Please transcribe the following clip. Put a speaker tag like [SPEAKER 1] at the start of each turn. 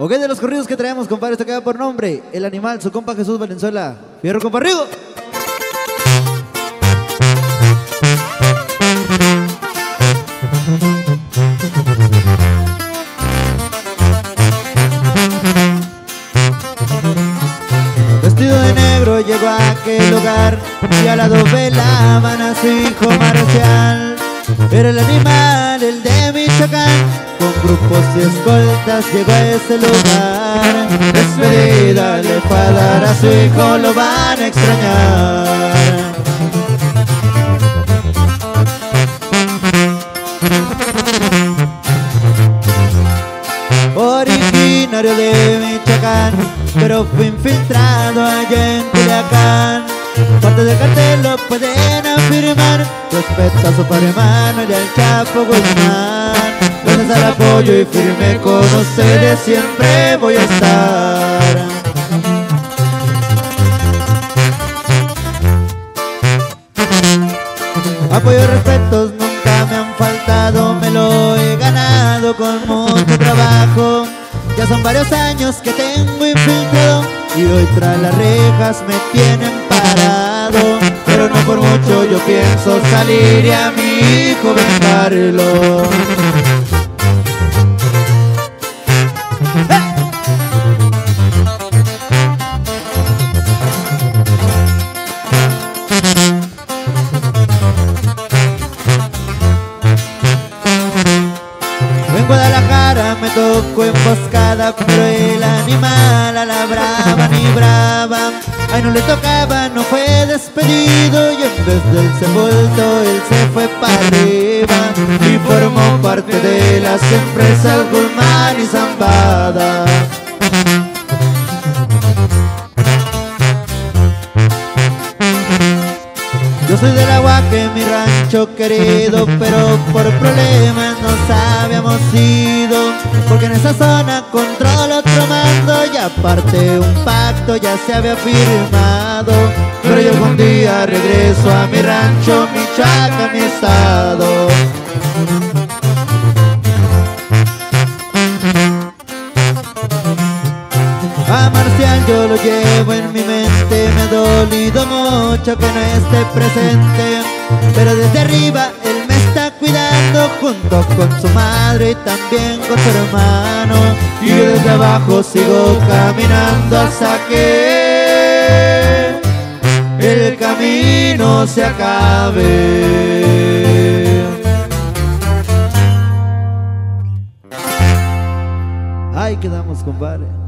[SPEAKER 1] Ok, de los corridos que traemos, compadre, esto queda por nombre. El animal, su compa Jesús Valenzuela. Fierro, compa Rigo. Vestido de negro llegó a aquel hogar y al lado velaban a su hijo Marcial. Era el animal, el de Michoacán, con grupos y escoltas llegó a ese lugar. Despedida le fue a su hijo, lo van a extrañar. Originario de Michoacán, pero fue infiltrado allá en Culiacán. Parte del cartel lo pueden afirmar, respeta a su Manuel y al Chapo Guzmán. Al apoyo y firme con ustedes siempre voy a estar. Apoyo y respetos nunca me han faltado, me lo he ganado con mucho trabajo. Ya son varios años que tengo infiltrado y hoy tras las rejas me tienen parado. Pero no por mucho yo pienso salir y a mi hijo vengarlo. Tocó emboscada, pero el animal a la brava ni brava. Ay, no le tocaba, no fue despedido y en vez del sepulto él se fue para arriba y formó parte de las empresas Guzmán y Zambada. Soy del agua que mi rancho querido, pero por problemas nos habíamos ido. Porque en esa zona controla otro mando y aparte un pacto ya se había firmado. Pero yo algún día regreso a mi rancho, Michoacán, mi estado. A Marcial yo lo llevo en mi mente, me ha dolido mucho que no esté presente, pero desde arriba él me está cuidando junto con su madre y también con su hermano, y desde abajo sigo caminando hasta que el camino se acabe. Ahí quedamos, compadre.